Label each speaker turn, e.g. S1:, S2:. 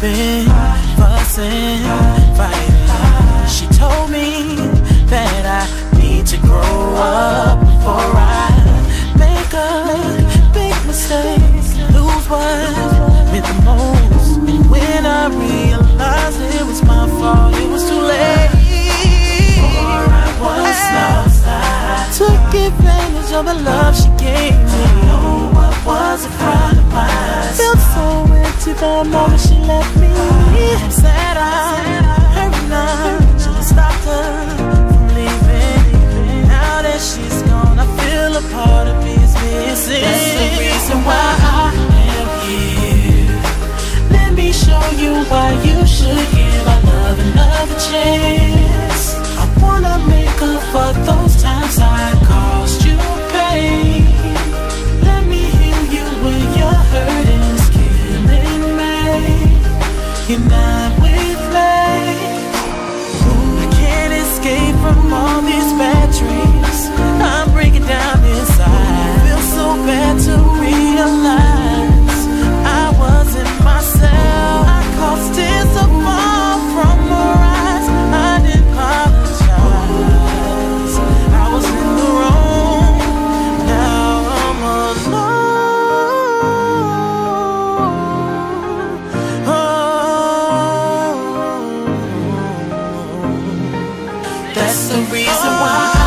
S1: been fussing, fighting. She told me that I need to grow up before I make a big mistake, lose what meant the most. When I realized it was my fault, it was too late. Before I was lost, I took advantage of the love she gave me. Oh, what was a friend of mine? Felt so empty the moment she left me. Sad I hurt now. Should have stopped her from leaving. Now that she's gone, I feel a part of me is missing. That's the reason why I am here. Let me show you why you should give our love another chance. you're not with me. I can't escape from all these bad That's the reason why.